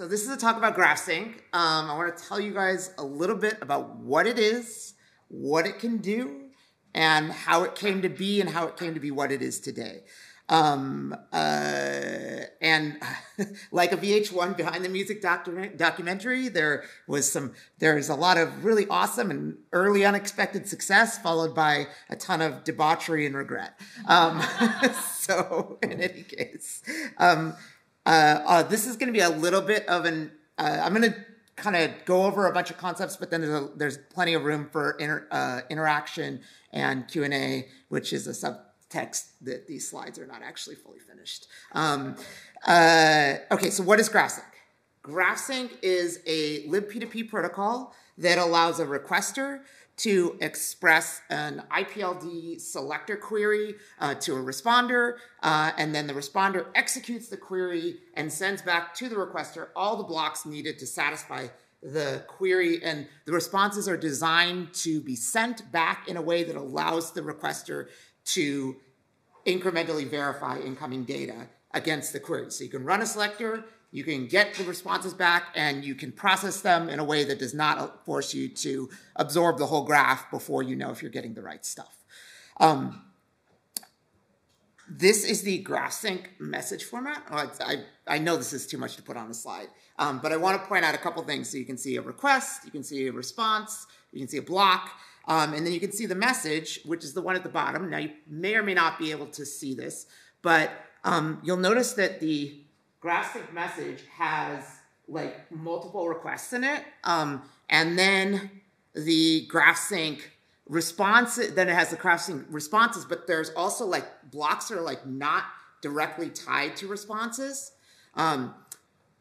So this is a talk about GraphSync. Um, I want to tell you guys a little bit about what it is, what it can do, and how it came to be and how it came to be what it is today. Um, uh, and like a VH1 behind the music docu- documentary, there was some, there's a lot of really awesome and early unexpected success followed by a ton of debauchery and regret. Um, so in any case, um, uh, uh, this is going to be a little bit of an. Uh, I'm going to kind of go over a bunch of concepts, but then there's, a, there's plenty of room for inter, uh, interaction and Q and A, which is a subtext that these slides are not actually fully finished. Um, uh, okay, so what is GraphSync? GraphSync is a libp2p protocol that allows a requester to express an IPLD selector query uh, to a responder, uh, and then the responder executes the query and sends back to the requester all the blocks needed to satisfy the query. And the responses are designed to be sent back in a way that allows the requester to incrementally verify incoming data against the query. So you can run a selector, you can get the responses back and you can process them in a way that does not force you to absorb the whole graph before you know if you're getting the right stuff. Um, this is the GraphSync message format. Oh, I, I know this is too much to put on the slide, um, but I want to point out a couple things. So you can see a request, you can see a response, you can see a block, um, and then you can see the message, which is the one at the bottom. Now you may or may not be able to see this, but um, you'll notice that the GraphSync message has like multiple requests in it. Um, and then the GraphSync response, then it has the GraphSync responses, but there's also like blocks that are like not directly tied to responses. Um,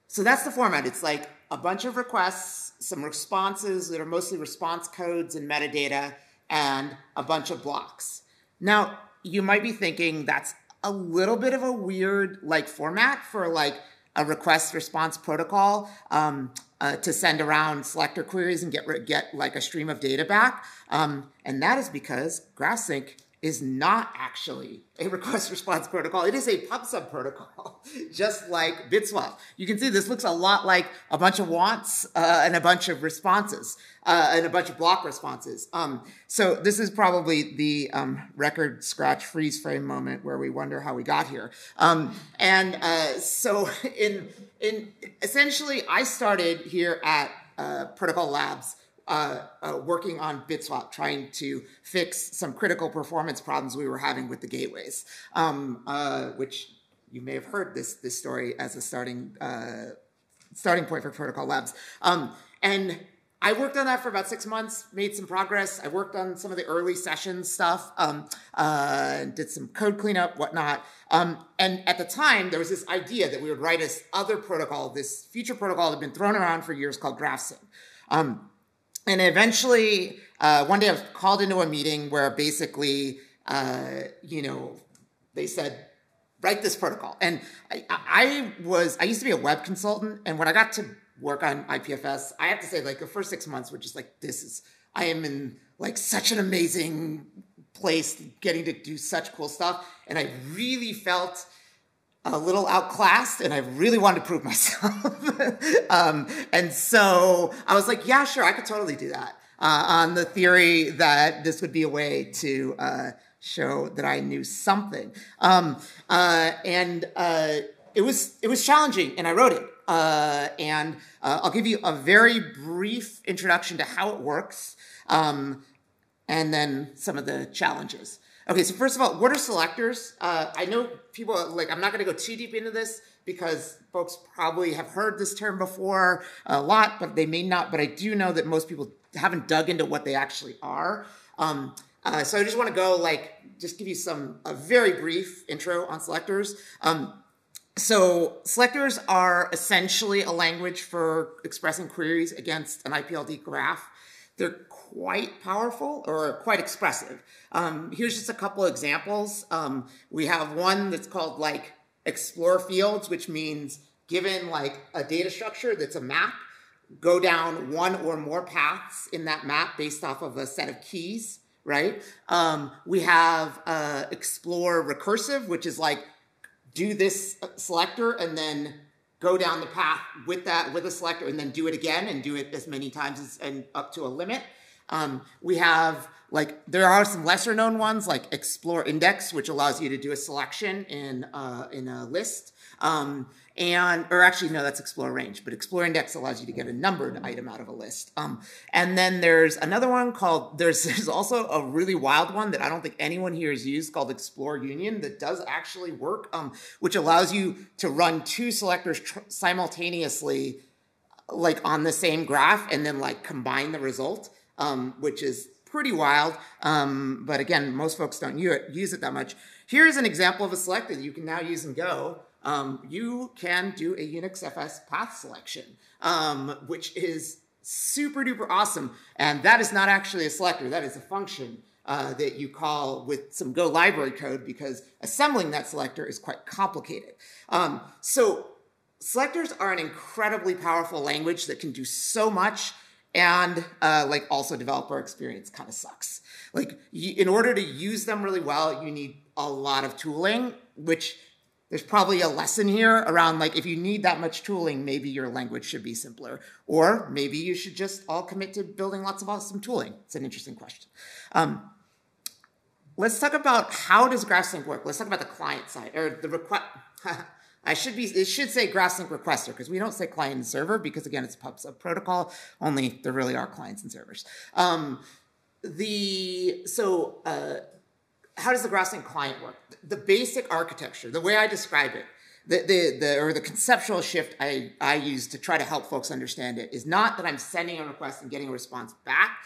so that's the format. It's like a bunch of requests, some responses that are mostly response codes and metadata, and a bunch of blocks. Now, you might be thinking that's a little bit of a weird like format for like a request response protocol um, uh, to send around selector queries and get get like a stream of data back. Um, and that is because GraphSync is not actually a request response protocol. It is a PubSub protocol, just like BitSwap. You can see this looks a lot like a bunch of wants uh, and a bunch of responses uh, and a bunch of block responses. Um, so this is probably the um, record scratch freeze frame moment where we wonder how we got here. Um, and uh, so in, in essentially, I started here at uh, Protocol Labs uh, uh, working on BitSwap, trying to fix some critical performance problems we were having with the gateways, um, uh, which you may have heard this this story as a starting uh, starting point for Protocol Labs. Um, and I worked on that for about six months, made some progress. I worked on some of the early session stuff, um, uh, did some code cleanup, whatnot. Um, and at the time, there was this idea that we would write this other protocol, this future protocol that had been thrown around for years called GraphSync. Um, and eventually, uh, one day I was called into a meeting where basically, uh, you know, they said, write this protocol. And I, I, was, I used to be a web consultant. And when I got to work on IPFS, I have to say, like, the first six months were just like, this is, I am in like such an amazing place getting to do such cool stuff. And I really felt a little outclassed and I really wanted to prove myself. um, and so I was like, yeah, sure, I could totally do that uh, on the theory that this would be a way to uh, show that I knew something. Um, uh, and uh, it was it was challenging, and I wrote it. Uh, and uh, I'll give you a very brief introduction to how it works, um, and then some of the challenges. Okay, so first of all, what are selectors? Uh, I know people, like, I'm not going to go too deep into this because folks probably have heard this term before a lot, but they may not. But I do know that most people haven't dug into what they actually are. Um, uh, so I just want to go, like, just give you some, a very brief intro on selectors. Um, so selectors are essentially a language for expressing queries against an IPLD graph. They're quite powerful or quite expressive. Um, here's just a couple examples. Um, we have one that's called like explore fields, which means given like a data structure that's a map, go down one or more paths in that map based off of a set of keys, right? Um, we have uh, explore recursive, which is like do this selector and then go down the path with that with a selector and then do it again and do it as many times as and up to a limit. Um, we have like there are some lesser known ones like explore index, which allows you to do a selection in uh, in a list. Um, and or actually no that's explore range but explore index allows you to get a numbered item out of a list. Um, and then there's another one called there's there's also a really wild one that i don't think anyone here has used called explore union that does actually work um, which allows you to run two selectors tr- simultaneously like on the same graph and then like combine the result um, which is pretty wild um, but again most folks don't use it that much here's an example of a selector that you can now use in go um, you can do a UnixFS path selection, um, which is super duper awesome. And that is not actually a selector, that is a function uh, that you call with some Go library code because assembling that selector is quite complicated. Um, so selectors are an incredibly powerful language that can do so much and uh, like also developer experience kind of sucks. Like in order to use them really well, you need a lot of tooling, which there's probably a lesson here around like if you need that much tooling, maybe your language should be simpler. Or maybe you should just all commit to building lots of awesome tooling. It's an interesting question. Um, let's talk about how does GraphSync work? Let's talk about the client side or the request. I should be, it should say GraphSync requester because we don't say client and server because again, it's a pub sub protocol, only there really are clients and servers. Um, the, so, uh, how does the GraphSync client work? The basic architecture, the way I describe it, the, the, the, or the conceptual shift I, I use to try to help folks understand it is not that I'm sending a request and getting a response back,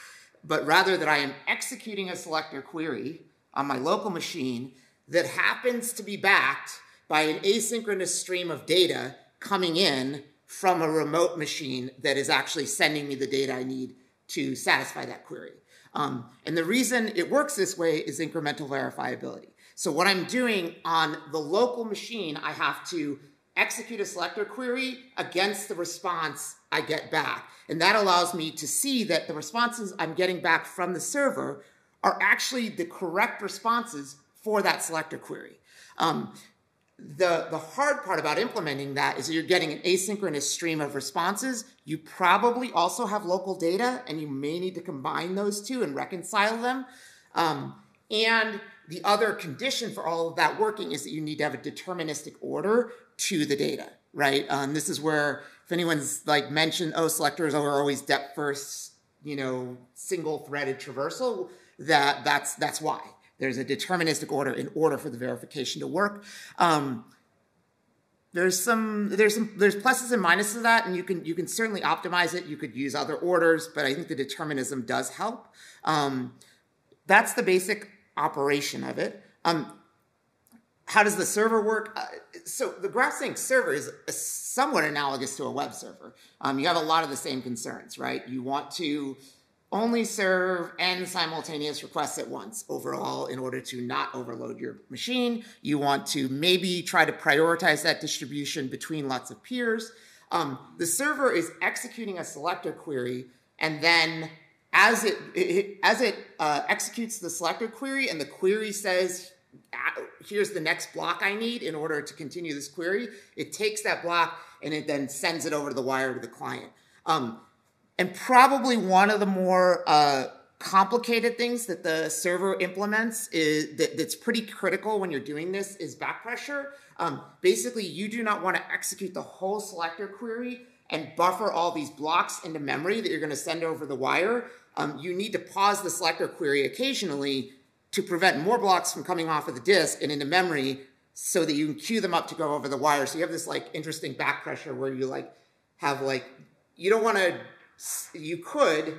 but rather that I am executing a selector query on my local machine that happens to be backed by an asynchronous stream of data coming in from a remote machine that is actually sending me the data I need to satisfy that query. Um, and the reason it works this way is incremental verifiability. So what I'm doing on the local machine, I have to execute a selector query against the response I get back. And that allows me to see that the responses I'm getting back from the server are actually the correct responses for that selector query. Um, the, the hard part about implementing that is that you're getting an asynchronous stream of responses. You probably also have local data, and you may need to combine those two and reconcile them. Um, and the other condition for all of that working is that you need to have a deterministic order to the data, right? Um, this is where if anyone's like mentioned, oh, selectors are always depth first, you know, single threaded traversal, that that's that's why. There's a deterministic order in order for the verification to work. Um, there's some there's some there's pluses and minuses of that, and you can you can certainly optimize it. You could use other orders, but I think the determinism does help. Um, that's the basic operation of it. Um, how does the server work? Uh, so the GraphSync server is somewhat analogous to a web server. Um, you have a lot of the same concerns, right? You want to only serve n simultaneous requests at once overall in order to not overload your machine. You want to maybe try to prioritize that distribution between lots of peers. Um, the server is executing a selector query, and then as it, it as it uh, executes the selector query, and the query says, "Here's the next block I need in order to continue this query," it takes that block and it then sends it over to the wire to the client. Um, and probably one of the more uh, complicated things that the server implements is that, that's pretty critical when you're doing this is back pressure. Um, basically, you do not want to execute the whole selector query and buffer all these blocks into memory that you're going to send over the wire. Um, you need to pause the selector query occasionally to prevent more blocks from coming off of the disk and into memory so that you can queue them up to go over the wire. So you have this like interesting back pressure where you like have like, you don't want to you could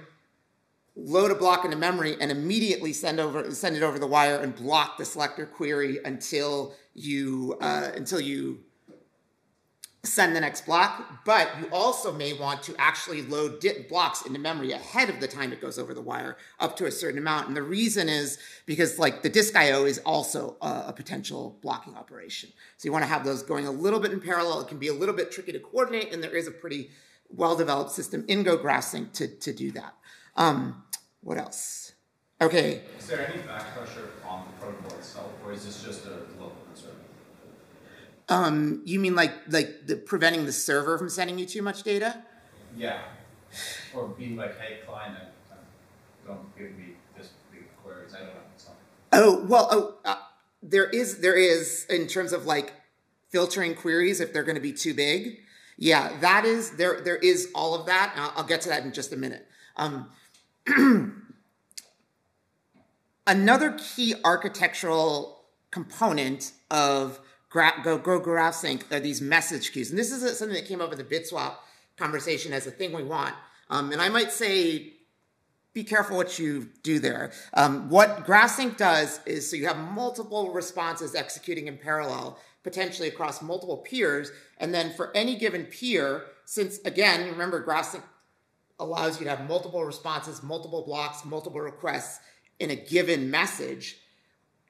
load a block into memory and immediately send over send it over the wire and block the selector query until you uh, until you send the next block. But you also may want to actually load blocks into memory ahead of the time it goes over the wire up to a certain amount. And the reason is because like the disk I/O is also a, a potential blocking operation. So you want to have those going a little bit in parallel. It can be a little bit tricky to coordinate, and there is a pretty well-developed system in Go GraphSync to, to do that. Um, what else? Okay. Is there any back pressure on the protocol itself, or is this just a local concern? Um, you mean like like the, preventing the server from sending you too much data? Yeah. Or being like, hey, client, don't give me this big queries. I don't know. Something. Oh well. Oh, uh, there is there is in terms of like filtering queries if they're going to be too big. Yeah, that is there. There is all of that. I'll, I'll, get to that in just a minute. Um, another key architectural component of Gra- Go, Go GraphSync are these message queues, and this is something that came up in the BitSwap conversation as a thing we want. Um, and I might say be careful what you do there. Um, what GraphSync does is so you have multiple responses executing in parallel, potentially across multiple peers, and then for any given peer, since again, remember GraphSync allows you to have multiple responses, multiple blocks, multiple requests in a given message,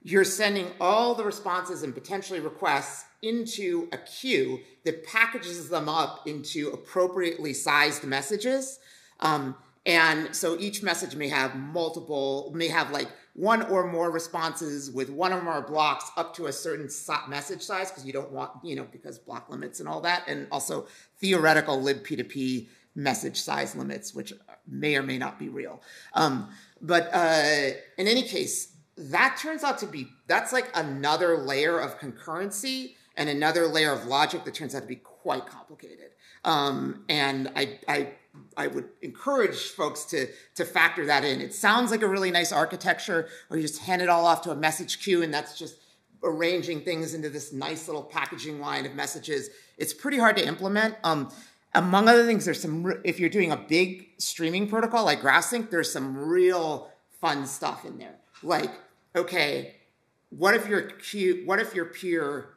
you're sending all the responses and potentially requests into a queue that packages them up into appropriately sized messages. Um, and so each message may have multiple, may have like one or more responses with one or more blocks up to a certain message size because you don't want, you know, because block limits and all that. And also theoretical libp2p message size limits, which may or may not be real. Um, but uh, in any case, that turns out to be, that's like another layer of concurrency and another layer of logic that turns out to be quite complicated. Um, and I, I I would encourage folks to, to factor that in. It sounds like a really nice architecture where you just hand it all off to a message queue and that's just arranging things into this nice little packaging line of messages. It's pretty hard to implement. Um, among other things, there's some, if you're doing a big streaming protocol like GraphSync, there's some real fun stuff in there. Like, okay, what if your queue, what if your peer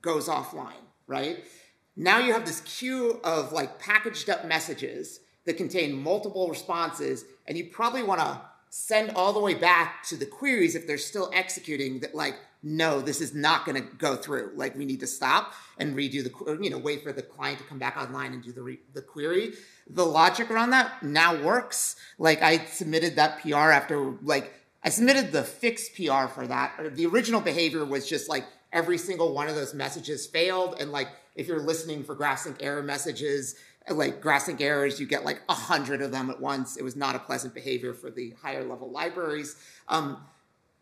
goes offline, right? Now you have this queue of like packaged up messages that contain multiple responses, and you probably want to send all the way back to the queries if they're still executing that like no this is not going to go through. Like we need to stop and redo the you know wait for the client to come back online and do the re, the query. The logic around that now works. Like i submitted that pr after like i submitted the fixed pr for that. The original behavior was just like every single one of those messages failed and like if you're listening for GraphSync error messages, like GraphSync errors, you get like a hundred of them at once. It was not a pleasant behavior for the higher level libraries. Um,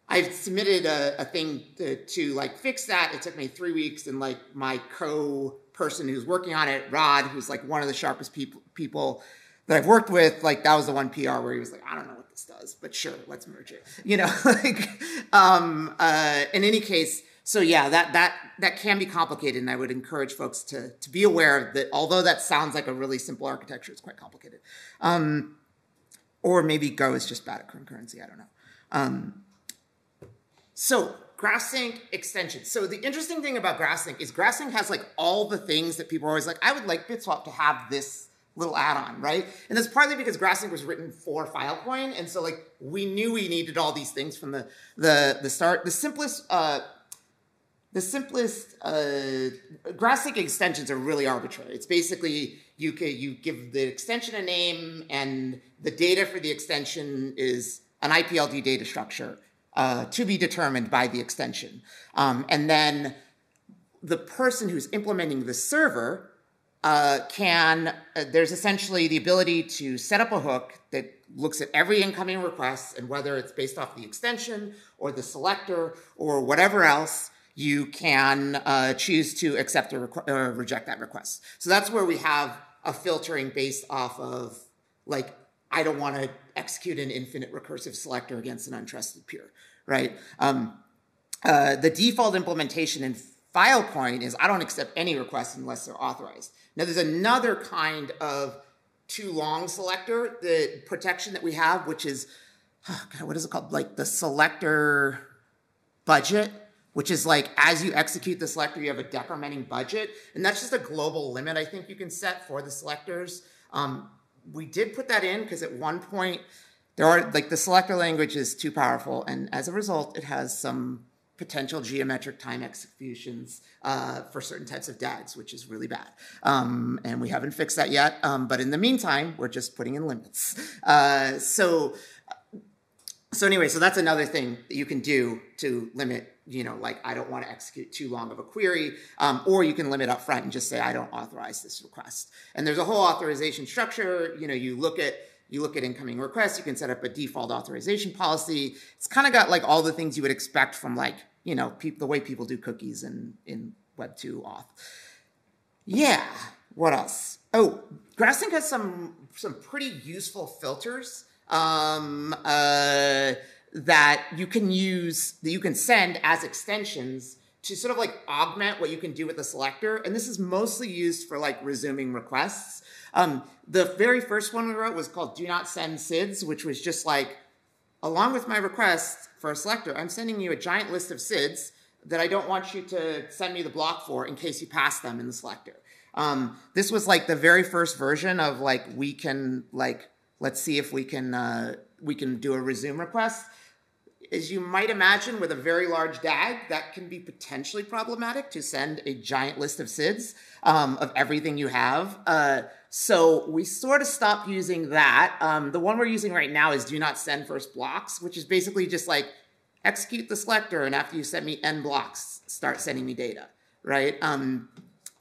I've submitted a, a thing to, to, like fix that. It took me three weeks, and like my co-person who's working on it, Rod, who's like one of the sharpest people people that I've worked with, like that was the one PR where he was like, I don't know what this does, but sure, let's merge it. You know, like um, uh, in any case, so yeah, that that that can be complicated, and I would encourage folks to to be aware that although that sounds like a really simple architecture, it's quite complicated. Um, or maybe Go is just bad at concurrency. I don't know. Um, so GraphSync extensions. So the interesting thing about GraphSync is GraphSync has like all the things that people are always like, I would like BitSwap to have this little add-on, right? And that's partly because GraphSync was written for Filecoin, and so like we knew we needed all these things from the the the start. The simplest uh, the simplest uh, extensions are really arbitrary. It's basically you can, you give the extension a name, and the data for the extension is an IPLD data structure uh, to be determined by the extension. Um, and then the person who's implementing the server uh, can, uh, there's essentially the ability to set up a hook that looks at every incoming request and whether it's based off the extension or the selector or whatever else, you can uh, choose to accept or, or reject that request. So that's where we have a filtering based off of like, I don't want to execute an infinite recursive selector against an untrusted peer, right? Um, uh, the default implementation in Filecoin is I don't accept any requests unless they're authorized. Now there's another kind of too long selector, the protection that we have, which is, oh God, what is it called? Like the selector budget which is like as you execute the selector, you have a decrementing budget. And that's just a global limit I think you can set for the selectors. Um, we did put that in because at one point, there are like the selector language is too powerful. And as a result, it has some potential geometric time executions uh, for certain types of DAGs, which is really bad. Um, and we haven't fixed that yet. Um, but in the meantime, we're just putting in limits. Uh, so so anyway, so that's another thing that you can do to limit, you know, like I don't want to execute too long of a query, um, or you can limit up front and just say I don't authorize this request. And there's a whole authorization structure. You know, you look at you look at incoming requests. You can set up a default authorization policy. It's kind of got like all the things you would expect from like you know the way people do cookies in in Web two auth. Yeah. What else? Oh, GraphSync has some some pretty useful filters um, uh, that you can use, that you can send as extensions to sort of like augment what you can do with the selector. And this is mostly used for like resuming requests. Um, the very first one we wrote was called Do Not Send CIDs, which was just like, along with my request for a selector, I'm sending you a giant list of CIDs that I don't want you to send me the block for in case you pass them in the selector. Um, this was like the very first version of like we can like Let's see if we can, uh, we can do a resume request. As you might imagine, with a very large DAG, that can be potentially problematic to send a giant list of CIDs um, of everything you have. Uh, so we sort of stopped using that. Um, the one we're using right now is do not send first blocks, which is basically just like execute the selector, and after you send me n blocks, start sending me data, right? Um,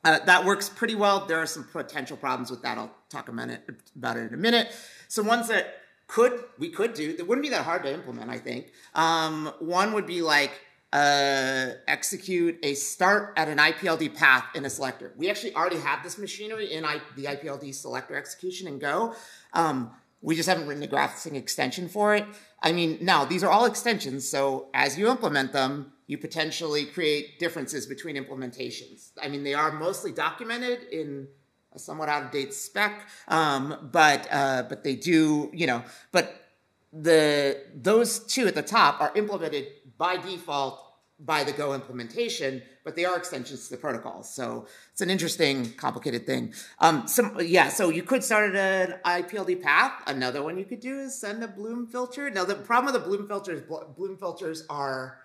uh, that works pretty well. There are some potential problems with that. I'll talk a minute about it in a minute. Some ones that could we could do that wouldn't be that hard to implement. I think um, one would be like uh, execute a start at an IPLD path in a selector. We actually already have this machinery in I, the IPLD selector execution in Go. Um, we just haven't written a GraphSync extension for it. I mean, now these are all extensions, so as you implement them, you potentially create differences between implementations. I mean, they are mostly documented in a somewhat out of date spec, um, but uh, but they do, you know, but the those two at the top are implemented by default by the Go implementation, but they are extensions to the protocol. So it's an interesting, complicated thing. Um, some yeah, so you could start at an IPLD path. Another one you could do is send a Bloom filter. Now the problem with the Bloom filters, Bloom filters are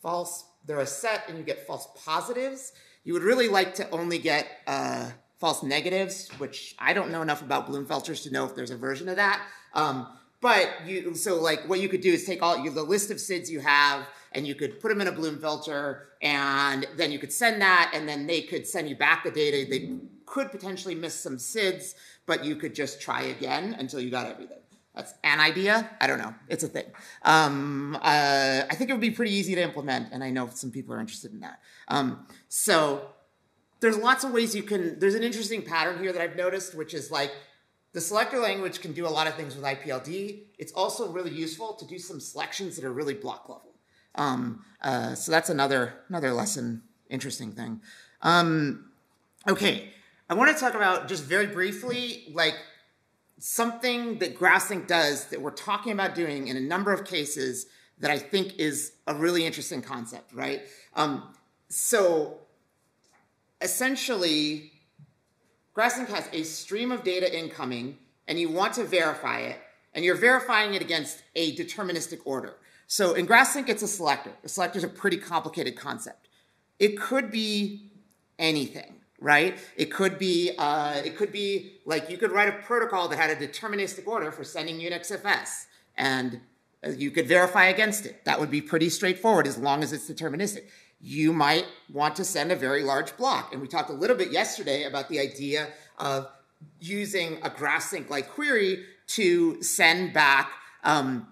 false. They're a set, and you get false positives. You would really like to only get uh, false negatives, which I don't know enough about Bloom filters to know if there's a version of that. Um, but you, so like what you could do is take all you, the list of CIDs you have and you could put them in a Bloom filter and then you could send that and then they could send you back the data. They could potentially miss some CIDs, but you could just try again until you got everything. That's an idea. I don't know. It's a thing. Um, uh, I think it would be pretty easy to implement, and I know some people are interested in that. Um, so there's lots of ways you can, there's an interesting pattern here that I've noticed, which is like the selector language can do a lot of things with IPLD. It's also really useful to do some selections that are really block level. Um, uh, so that's another, another lesson, interesting thing. Um, okay, I want to talk about just very briefly, like something that GraphSync does that we're talking about doing in a number of cases that I think is a really interesting concept, right? Um, so essentially, GraphSync has a stream of data incoming, and you want to verify it, and you're verifying it against a deterministic order. So in GraphSync, it's a selector. A selector is a pretty complicated concept. It could be anything, right? It could be, uh, it could be like you could write a protocol that had a deterministic order for sending UnixFS, and you could verify against it. That would be pretty straightforward as long as it's deterministic you might want to send a very large block. And we talked a little bit yesterday about the idea of using a GraphSync like query to send back um,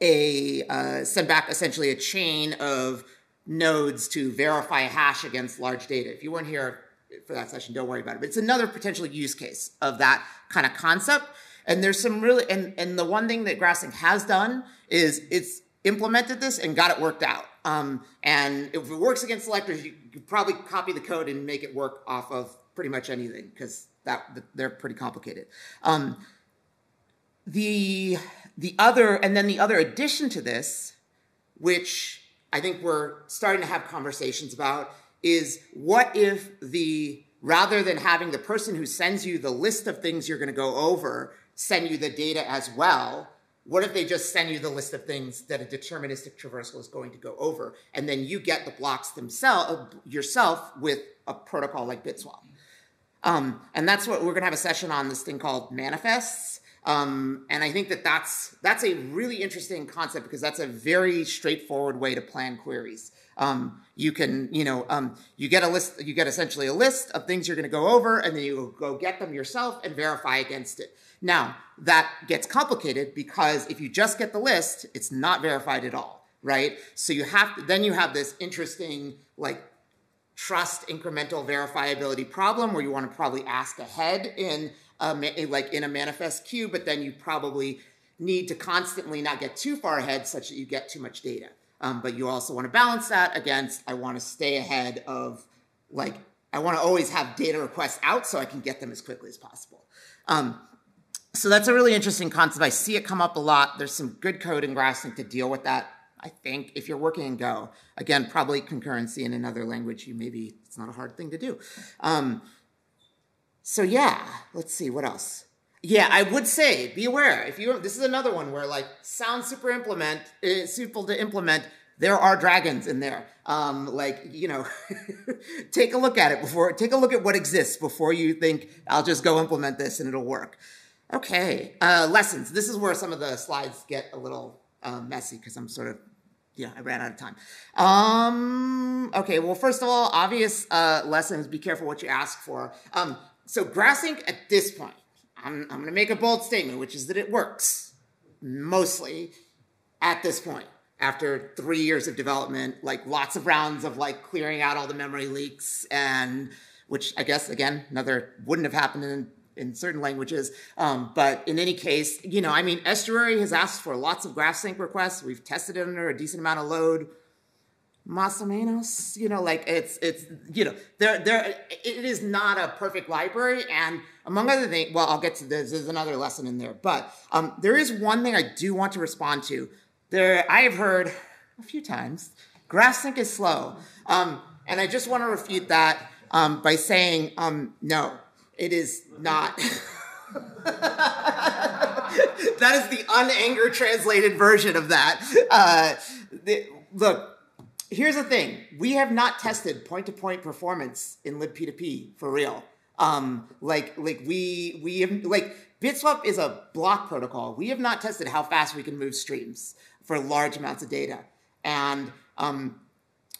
a uh, send back essentially a chain of nodes to verify a hash against large data. If you weren't here for that session, don't worry about it. But it's another potential use case of that kind of concept. And there's some really and and the one thing that GraphSync has done is it's implemented this and got it worked out. Um, and if it works against selectors, you could probably copy the code and make it work off of pretty much anything because that they're pretty complicated. Um, the the other and then the other addition to this, which I think we're starting to have conversations about, is what if the rather than having the person who sends you the list of things you're going to go over send you the data as well, what if they just send you the list of things that a deterministic traversal is going to go over, and then you get the blocks themselves uh, yourself with a protocol like BitSwap? Um, and that's what we're going to have a session on this thing called manifests. Um, and I think that that's that's a really interesting concept because that's a very straightforward way to plan queries. Um, you can, you know, um, you get a list, you get essentially a list of things you're going to go over, and then you go get them yourself and verify against it. Now that gets complicated because if you just get the list, it's not verified at all, right? So you have to, then you have this interesting like trust incremental verifiability problem where you want to probably ask ahead in a, like in a manifest queue, but then you probably need to constantly not get too far ahead such that you get too much data. Um, but you also want to balance that against I want to stay ahead of like I want to always have data requests out so I can get them as quickly as possible. Um, so that's a really interesting concept. I see it come up a lot. There's some good code in GraphSync to deal with that. I think if you're working in Go, again, probably concurrency in another language, you maybe it's not a hard thing to do. Um, so yeah, let's see what else. Yeah, I would say be aware. If you this is another one where like sounds super implement, uh, simple to implement. There are dragons in there. Um, like you know, take a look at it before. Take a look at what exists before you think I'll just go implement this and it'll work. Okay, uh, lessons. This is where some of the slides get a little uh, messy because I'm sort of yeah, I ran out of time. Um, okay, well, first of all, obvious uh, lessons. Be careful what you ask for. Um, so GraphSync at this point I'm, I'm going to make a bold statement, which is that it works mostly at this point after three years of development, like lots of rounds of like clearing out all the memory leaks and which I guess again, another wouldn't have happened in in certain languages. Um, but in any case, you know, I mean, Estuary has asked for lots of GraphSync requests. We've tested it under a decent amount of load más o menos, you know, like it's, it's, you know, there, there, it is not a perfect library. And among other things, well, I'll get to this, there's another lesson in there, but um, there is one thing I do want to respond to. There, I have heard a few times, GraphSync is slow. Um, and I just want to refute that um, by saying, um, no, it is not. that is the unanger translated version of that. Uh, the, look, here's the thing: we have not tested point-to-point performance in libp2p for real. Um, like, like we we have like Bitswap is a block protocol. We have not tested how fast we can move streams for large amounts of data, and um,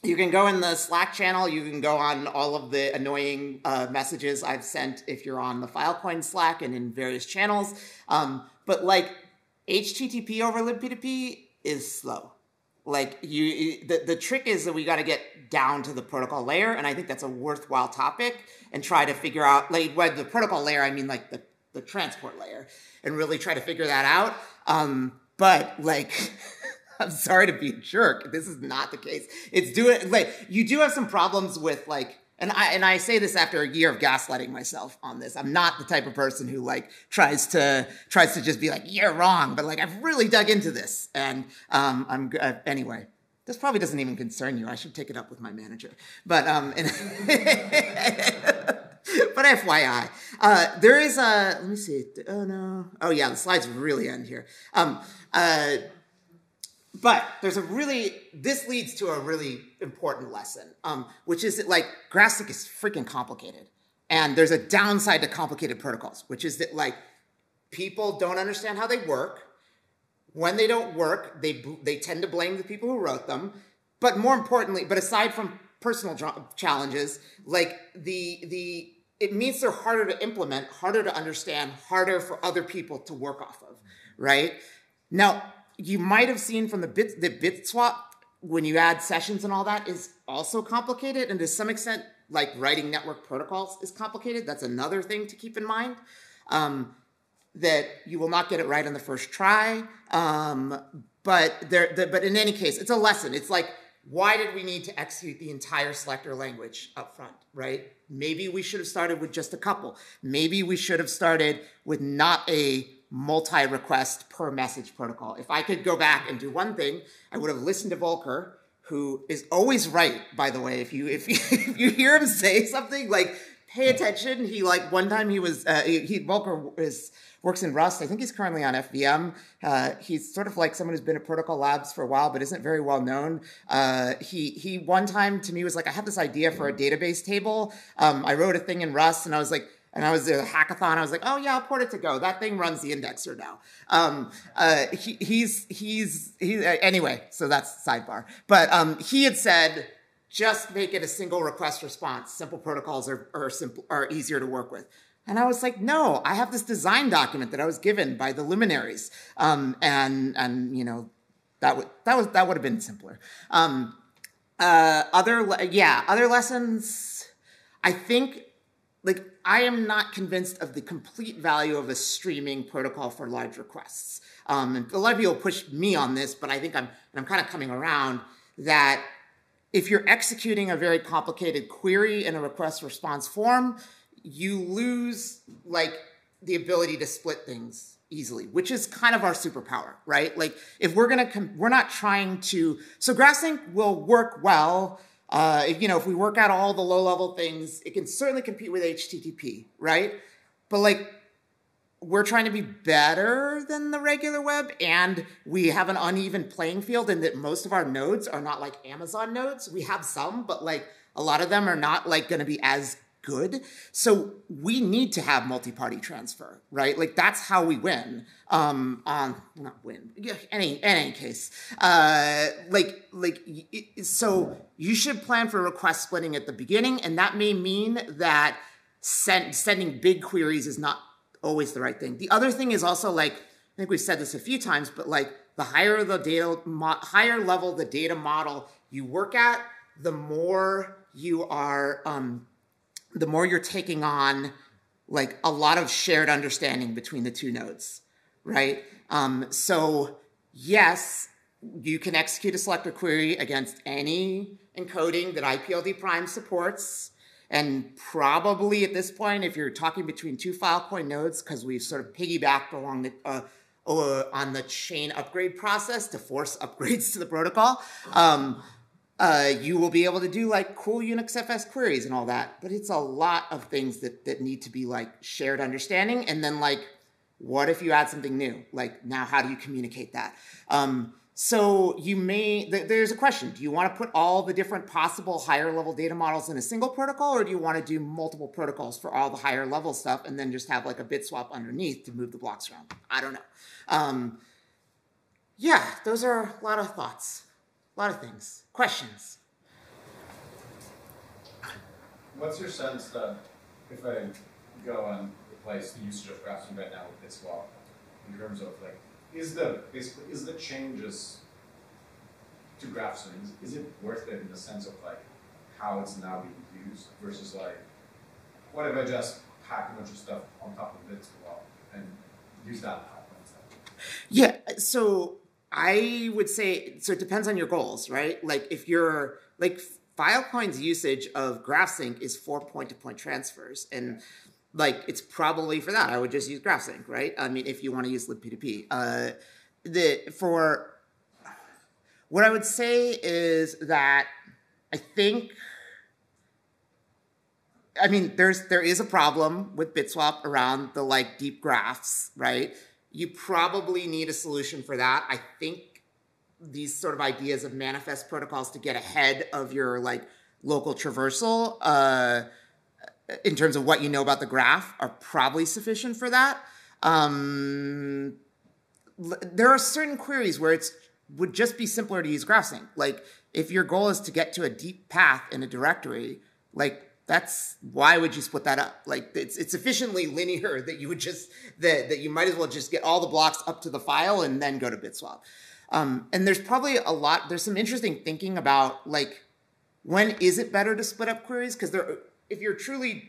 you can go in the Slack channel. You can go on all of the annoying uh, messages I've sent if you're on the Filecoin Slack and in various channels. Um, but like HTTP over libp2p is slow like you the, the trick is that we got to get down to the protocol layer and i think that's a worthwhile topic and try to figure out like what the protocol layer i mean like the, the transport layer and really try to figure that out. Um, but like i'm sorry to be a jerk. This is not the case. It's doing like you do have some problems with like and I and I say this after a year of gaslighting myself on this. I'm not the type of person who like tries to tries to just be like you're wrong, but like I've really dug into this, and um, I'm uh, anyway. This probably doesn't even concern you. I should take it up with my manager. But um, but FYI, uh, there is a. Let me see. Oh no. Oh yeah, the slides really end here. Um, uh, but there's a really this leads to a really important lesson um, which is that like GraphSync is freaking complicated. And there's a downside to complicated protocols which is that like people don't understand how they work. When they don't work they they tend to blame the people who wrote them. But more importantly but aside from personal challenges like the the it means they're harder to implement harder to understand harder for other people to work off of right? Now you might have seen from the bit the BitSwap when you add sessions and all that is also complicated and to some extent like writing network protocols is complicated. That's another thing to keep in mind um, that you will not get it right on the first try um, but there the, but in any case it's a lesson. It's like why did we need to execute the entire selector language up front right? Maybe we should have started with just a couple. Maybe we should have started with not a multi-request per message protocol. If I could go back and do one thing, I would have listened to Volker, who is always right, by the way. If you if you, if you hear him say something, like pay attention. He like one time he was uh, he Volker is works in Rust. I think he's currently on FVM. Uh, he's sort of like someone who's been at Protocol Labs for a while, but isn't very well known. Uh, he he one time to me was like, I have this idea for a database table. Um, I wrote a thing in Rust, and I was like, and I was at a hackathon. I was like, oh yeah, I'll port it to Go. That thing runs the indexer now. Um, uh, he, he's he's he uh, anyway. So that's sidebar. But um, he had said just make it a single request response. Simple protocols are are simple are easier to work with. And I was like, no, I have this design document that I was given by the luminaries, um, and and you know that would that was that would have been simpler. Um, uh, other yeah, other lessons. I think like I am not convinced of the complete value of a streaming protocol for large requests. Um, and a lot of people push me on this, but I think I'm I'm kind of coming around that if you're executing a very complicated query in a request response form, you lose like the ability to split things easily, which is kind of our superpower, right? Like if we're gonna, we're not trying to. So GraphSync will work well. Uh, if, you know, if we work out all the low level things, it can certainly compete with HTTP, right? But like we're trying to be better than the regular web and we have an uneven playing field in that most of our nodes are not like Amazon nodes. We have some, but like a lot of them are not like going to be as good. So we need to have multi-party transfer, right? Like that's how we win. Um, on not win. Yeah, any in any case, uh, like like so you should plan for request splitting at the beginning, and that may mean that send, sending big queries is not always the right thing. The other thing is also like I think we've said this a few times, but like the higher the data, higher level the data model you work at, the more you are um, the more you're taking on like a lot of shared understanding between the two nodes, right? Um, so yes, you can execute a selector query against any encoding that IPLD prime supports. And probably at this point, if you're talking between two Filecoin nodes, because we've sort of piggybacked along the uh, uh, on the chain upgrade process to force upgrades to the protocol, um, uh, you will be able to do like cool UnixFS queries and all that. But it's a lot of things that, that need to be like shared understanding. And then like, what if you add something new? Like now, how do you communicate that? Um, so you may, th there's a question. Do you want to put all the different possible higher level data models in a single protocol or do you want to do multiple protocols for all the higher level stuff and then just have like a BitSwap underneath to move the blocks around? I don't know. Um, yeah, those are a lot of thoughts. A lot of things. Questions? What's your sense that if I go and replace the usage of GraphSync right now with this wall, in terms of like, is the basically is the changes to GraphSync is, is it worth it in the sense of like how it's now being used versus like what if I just pack a bunch of stuff on top of it well and use that? Yeah, so I would say so. It depends on your goals, right? Like if you're like Filecoin's usage of GraphSync is for point-to-point transfers, and like it's probably for that. I would just use GraphSync, right? I mean, if you want to use libp2p, uh, the for what I would say is that I think. I mean, there's there is a problem with BitSwap around the like deep graphs, right? You probably need a solution for that. I think these sort of ideas of manifest protocols to get ahead of your like local traversal uh, in terms of what you know about the graph are probably sufficient for that. Um, there are certain queries where it's would just be simpler to use GraphSync. Like if your goal is to get to a deep path in a directory, like that's why would you split that up? Like it's it's sufficiently linear that you would just that that you might as well just get all the blocks up to the file and then go to BitSwap. Um, and there's probably a lot. There's some interesting thinking about like when is it better to split up queries? Because there, if you're truly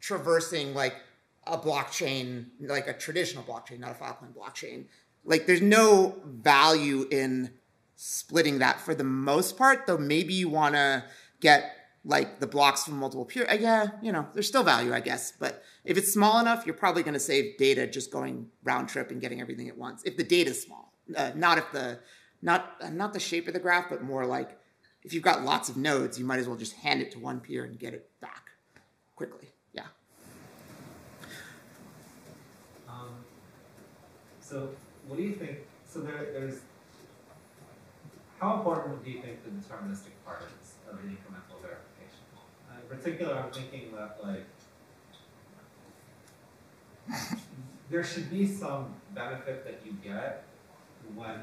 traversing like a blockchain, like a traditional blockchain, not a Filecoin blockchain, like there's no value in splitting that for the most part. Though maybe you want to get like the blocks from multiple peer, uh, yeah, you know, there's still value, I guess. But if it's small enough, you're probably going to save data just going round trip and getting everything at once. If the data is small, uh, not if the not uh, not the shape of the graph, but more like if you've got lots of nodes, you might as well just hand it to one peer and get it back quickly. Yeah. Um, so, what do you think? So there, there's how important do you think the deterministic part is of an incremental? In particular, I'm thinking that like there should be some benefit that you get when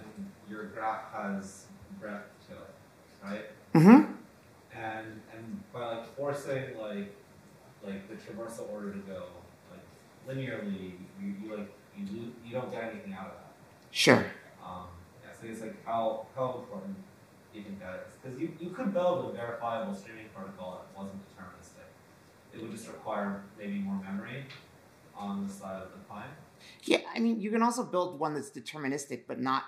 your graph has breadth to it, right? Mm-hmm. And and by like forcing like like the traversal order to go like linearly, you, you like you you don't get anything out of that. Sure. Um, yeah, so it's like how how important Because you, you could build a verifiable streaming protocol that wasn't deterministic. It would just require maybe more memory on the side of the client. Yeah, I mean, you can also build one that's deterministic, but not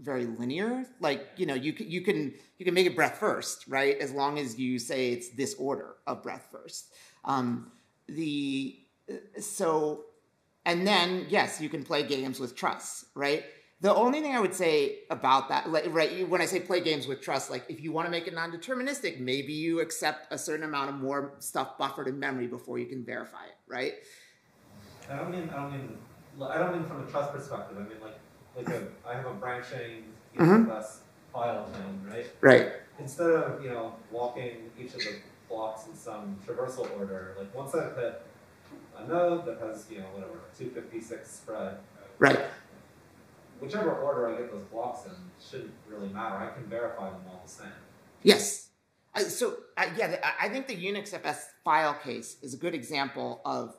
very linear. Like, you know, you can you can you can make it breadth first, right? As long as you say it's this order of breadth first. Um, the so, and then yes, you can play games with trust, right? The only thing I would say about that, like, right, when I say play games with trust, like if you want to make it non-deterministic, maybe you accept a certain amount of more stuff buffered in memory before you can verify it, right? I don't mean I don't mean I don't mean from a trust perspective. I mean like like a I have a branching Mhm. EFS file thing, right? Right. Instead of you know walking each of the blocks in some traversal order, like once I've hit a node that has you know whatever 256 spread, Right. Whichever order I get those blocks in shouldn't really matter. I can verify them all the same. Yes. I, so uh, yeah, I- think the UnixFS file case is a good example of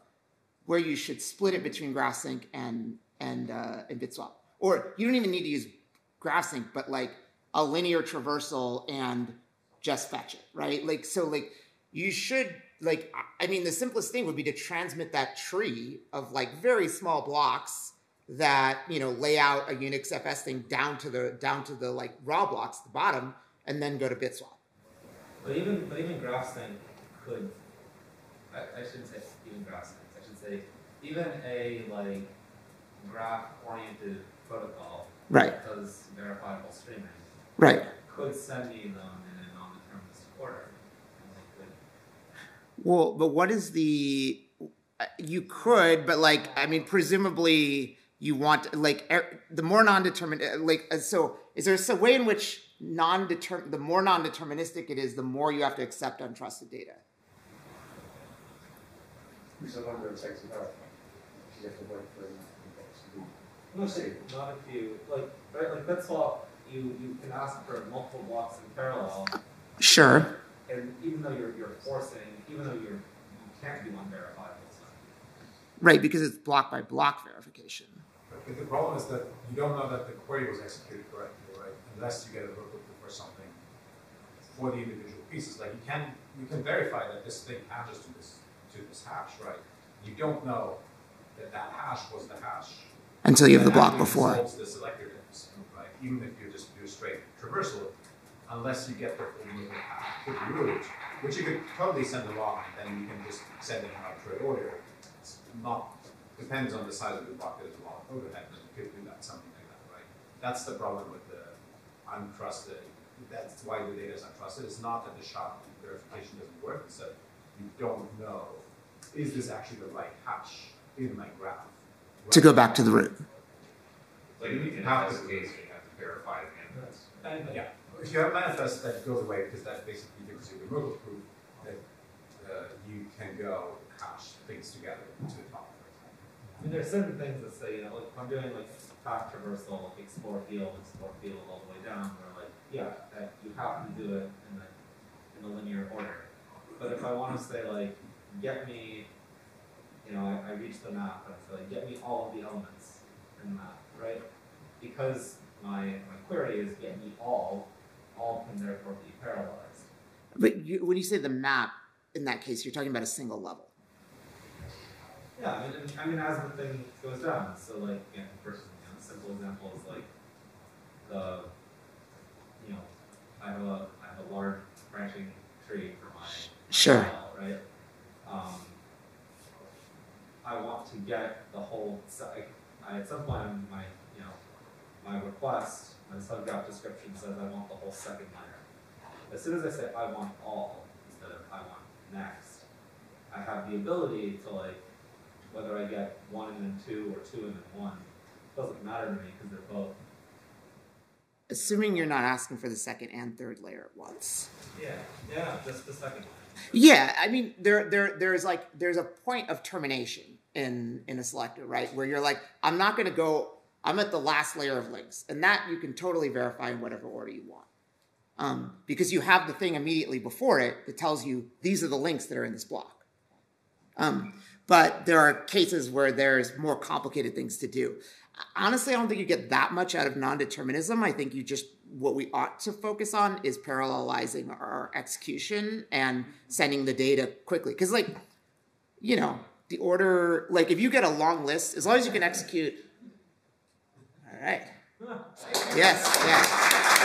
where you should split it between GraphSync and and uh, and BitSwap. Or you don't even need to use GraphSync, but like a linear traversal and just fetch it, right? Like so, like you should like I mean, the simplest thing would be to transmit that tree of like very small blocks that you know lay out a UnixFS thing down to the down to the like raw blocks at the bottom, and then go to BitSwap. But even but even GraphSync could I, I shouldn't say even GraphSync. I should say even a like graph oriented protocol Right. that does verifiable streaming Right. could send me them in a non-deterministic order. And they could Well, but what is the? You could, but like, I mean, presumably you want like er, the more non-determined. uh, Like, uh, so is there a way in which non-determ the more non-deterministic it is, the more you have to accept untrusted data? So number of seconds apart. You have to wait for the index to be. No, so not if you like right like that's all you you can ask for multiple blocks in parallel Sure. and even though you're you're forcing even though you're you can't do unverifiable stuff. Right, because it's block by block verification. But the problem is that you don't know that the query was executed correctly, right? Unless you get a lookup for something for the individual pieces. Like you can you can verify that this thing hashes to this to this hash, right? You don't know that that hash was the hash. Until you have the block before. the selector diffs, right? Even if you just do a straight traversal, unless you get the full hash to the root, which you could totally send along, and then you can just send it in arbitrary order. It's not depends on the size of the block. as well. lot of overhead, but you could do that something like that, right? That's the problem with the untrusted. That's why the data is untrusted. It's not that the SHA verification doesn't work. It's that you don't know is this actually the right hash in my graph. To go back to the root. Like in in Have this case, you have to verify the manifest. And Yeah, if you have manifest, that goes away because that basically gives you the removal proof that uh, you can go hash things together to the top. I mean, there's certain things that say, you know, like if I'm doing like path traversal, explore field, explore field all the way down, where like, yeah, that you have to do it in the in the linear order. But if I want to say like, get me, you know, I, I reach the map and I say like, get me all of the elements in the map, right? Because my my query is get me all, all can therefore be parallelized. But you, when you say the map, in that case, you're talking about a single level. Yeah, I mean, I mean, as the thing goes down, so like, you know, first, you know, simple example is like the, you know, I have a, I have a large branching tree for my Sure. file, right? Um, I want to get the whole, se- I, I, at some point my, you know, my request, my subgraph description says I want the whole second layer. As soon as I say I want all instead of I want next, I have the ability to like, whether I get one and then two or two and then one, It doesn't matter to me because they're both. Assuming you're not asking for the second and third layer at once. Yeah, yeah, just the second one. Yeah, I mean there there there's like there's a point of termination, in in a selector, right? Where you're like, I'm not going to go. I'm at the last layer of links, and that you can totally verify in whatever order you want, um, because you have the thing immediately before it that tells you these are the links that are in this block. Um, but there are cases where there's more complicated things to do. Honestly, I don't think you get that much out of non-determinism. I think you just what we ought to focus on is parallelizing our execution and sending the data quickly. Because like, you know, the order like if you get a long list, as long as you can execute. All right. Yes, yes.